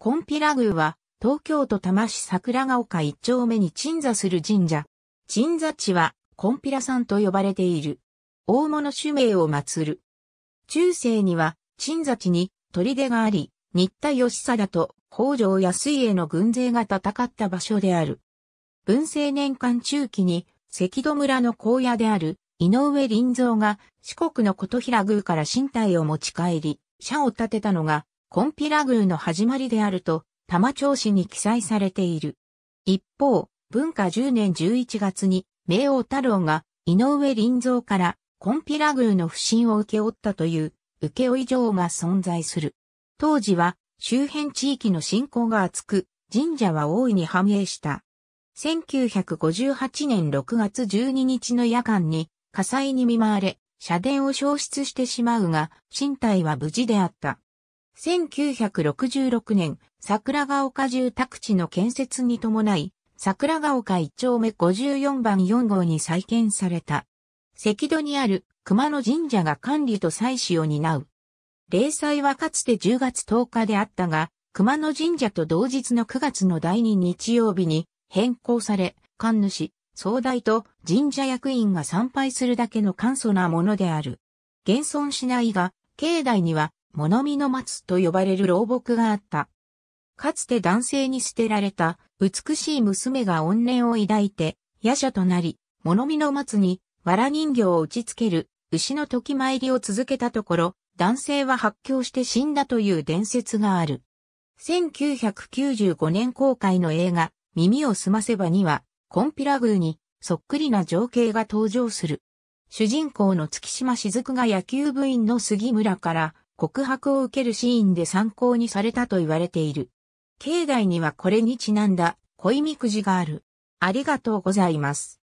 コンピラ宮は、東京都多摩市桜ヶ丘一丁目に鎮座する神社。鎮座地は、コンピラ山と呼ばれている。大物主名を祀る。中世には、鎮座地に砦があり、新田義貞と北条安家の軍勢が戦った場所である。文政年間中期に、関戸村の荒野である、井上林蔵が四国の琴平宮から身体を持ち帰り、社を建てたのが、コンピラ宮の始まりであると、玉町市に記載されている。一方、文化10年11月に、明王太郎が、井上林蔵から、コンピラ宮の不審を受け負ったという、受負状が存在する。当時は、周辺地域の信仰が厚く、神社は大いに繁栄した。1958年6月12日の夜間に火災に見舞われ、社殿を消失してしまうが、身体は無事であった。1966年、桜ヶ丘住宅地の建設に伴い、桜ヶ丘一丁目54番4号に再建された。赤戸にある熊野神社が管理と祭祀を担う。例祭はかつて10月10日であったが、熊野神社と同日の9月の第2日曜日に変更され、神主、総代と神社役員が参拝するだけの簡素なものである。現存しないが、境内には物見の松と呼ばれる老木があった。かつて男性に捨てられた美しい娘が怨念を抱いて、夜叉となり、物見の松に藁人形を打ち付ける牛の時参りを続けたところ、男性は発狂して死んだという伝説がある。1995年公開の映画、耳をすませばには、コンピラ宮にそっくりな情景が登場する。主人公の月島雫が野球部員の杉村から告白を受けるシーンで参考にされたと言われている。境内にはこれにちなんだ恋みくじがある。ありがとうございます。